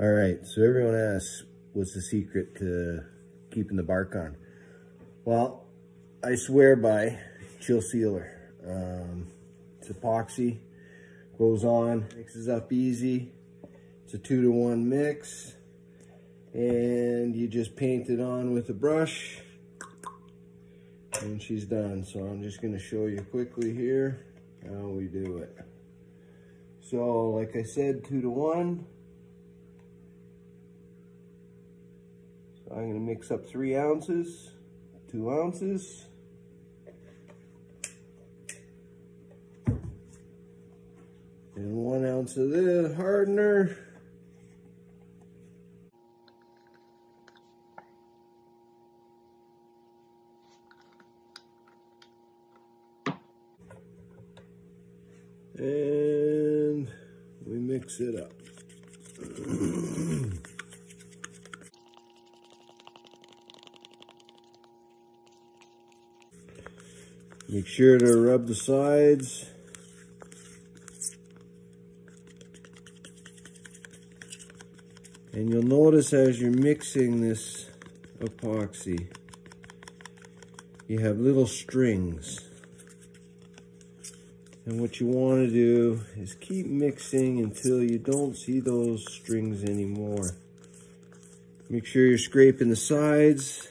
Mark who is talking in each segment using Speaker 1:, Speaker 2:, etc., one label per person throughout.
Speaker 1: All right, so everyone asks, what's the secret to keeping the bark on? Well, I swear by Chill Sealer. Um, it's epoxy, goes on, mixes up easy. It's a two to one mix. And you just paint it on with a brush and she's done. So I'm just gonna show you quickly here how we do it. So like I said, two to one. I'm gonna mix up three ounces, two ounces. And one ounce of the hardener. And we mix it up. Make sure to rub the sides. And you'll notice as you're mixing this epoxy, you have little strings. And what you want to do is keep mixing until you don't see those strings anymore. Make sure you're scraping the sides.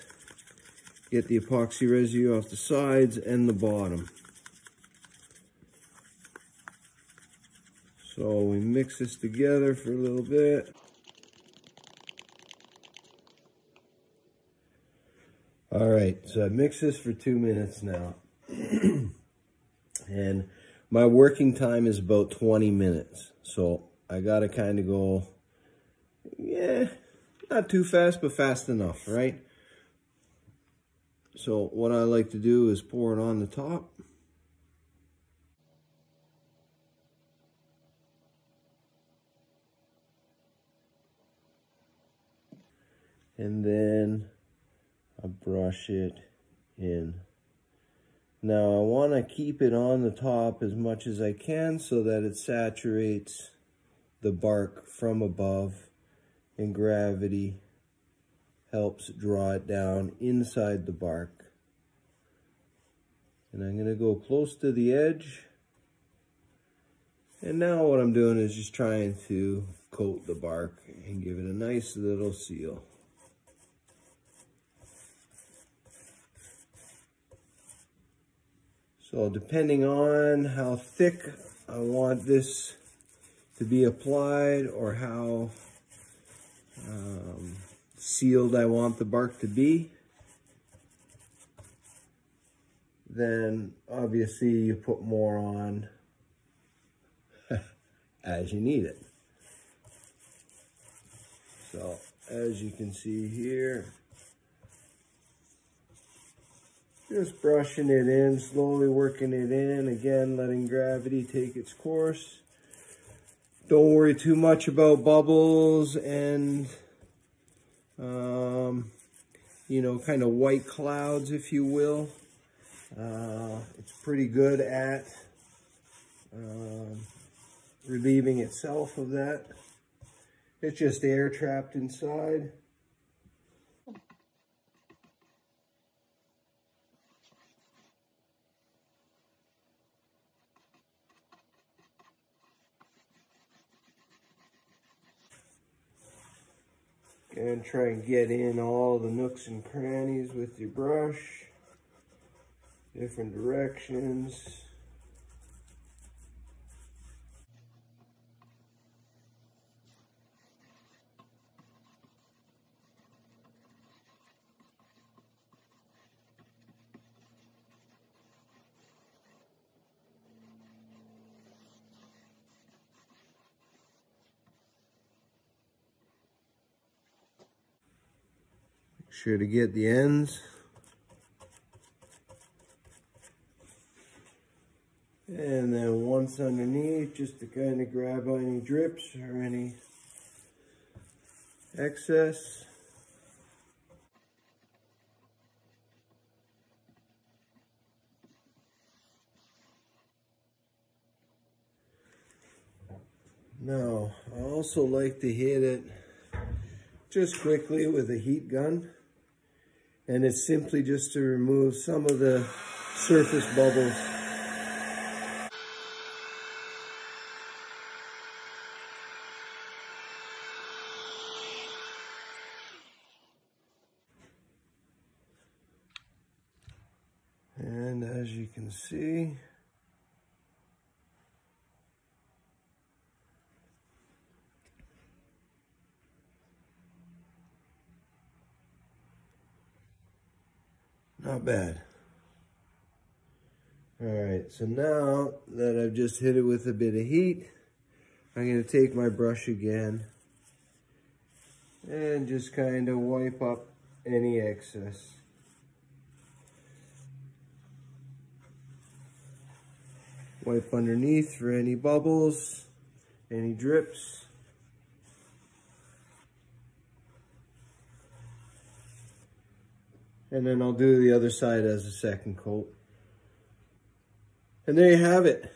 Speaker 1: Get the epoxy residue off the sides and the bottom. So we mix this together for a little bit. All right, so I mixed this for two minutes now. and my working time is about 20 minutes. So I got to kind of go, yeah, not too fast, but fast enough, right? So what I like to do is pour it on the top. And then I brush it in. Now I want to keep it on the top as much as I can so that it saturates the bark from above and gravity helps draw it down inside the bark. And I'm going to go close to the edge. And now what I'm doing is just trying to coat the bark and give it a nice little seal. So depending on how thick I want this to be applied or how um, sealed I want the bark to be, then obviously you put more on as you need it. So as you can see here, Just brushing it in, slowly working it in. Again, letting gravity take its course. Don't worry too much about bubbles and, um, you know, kind of white clouds, if you will. Uh, it's pretty good at um, relieving itself of that. It's just air trapped inside. And try and get in all the nooks and crannies with your brush. Different directions. Sure to get the ends. And then once underneath, just to kind of grab any drips or any excess. Now, I also like to hit it just quickly with a heat gun. And it's simply just to remove some of the surface bubbles. And as you can see, Not bad. All right, so now that I've just hit it with a bit of heat, I'm gonna take my brush again and just kind of wipe up any excess. Wipe underneath for any bubbles, any drips. And then I'll do the other side as a second coat. And there you have it.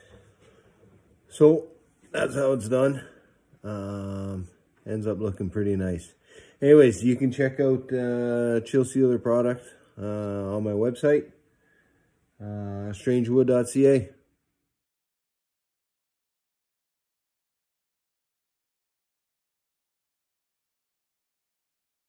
Speaker 1: So that's how it's done. Um, ends up looking pretty nice. Anyways, you can check out uh, Chill Sealer product uh, on my website, uh, strangewood.ca.